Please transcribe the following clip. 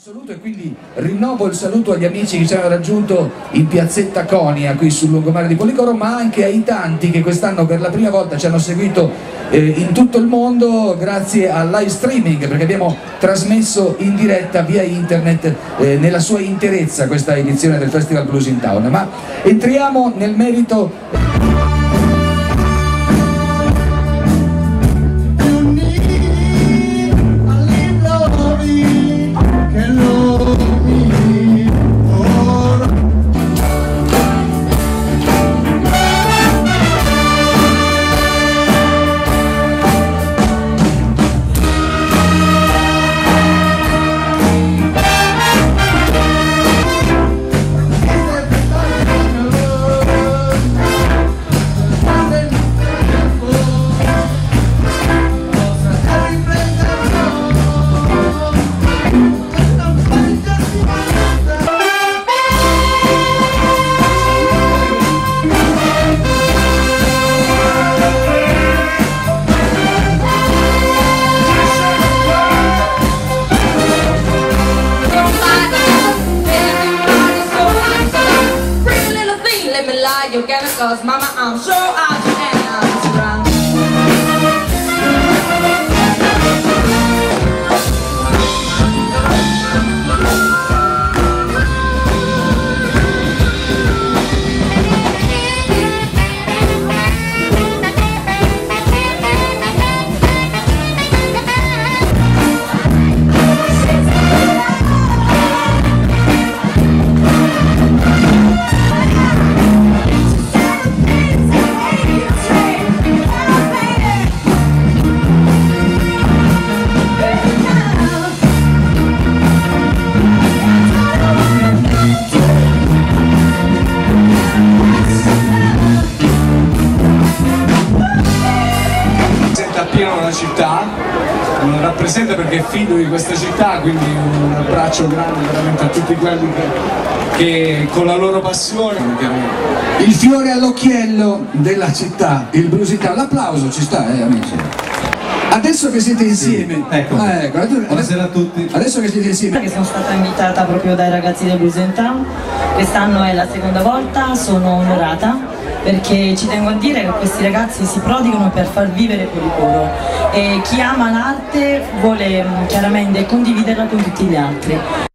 Saluto e quindi rinnovo il saluto agli amici che ci hanno raggiunto in piazzetta Conia qui sul lungomare di Policoro ma anche ai tanti che quest'anno per la prima volta ci hanno seguito eh, in tutto il mondo grazie al live streaming perché abbiamo trasmesso in diretta via internet eh, nella sua interezza questa edizione del Festival Blues in Town. Ma entriamo nel merito you get it cause mama I'm sure I'll rappresenta perché è figlio di questa città, quindi un abbraccio grande veramente a tutti quelli che, che con la loro passione il fiore all'occhiello della città, il Brusità, l'applauso ci sta eh amici. Adesso che siete insieme, sì, ecco. Ah, ecco. buonasera a tutti. Adesso che siete insieme. Che sono stata invitata proprio dai ragazzi del Blues Town, quest'anno è la seconda volta, sono onorata perché ci tengo a dire che questi ragazzi si prodigano per far vivere Policoro e chi ama l'arte vuole mm, chiaramente condividerla con tutti gli altri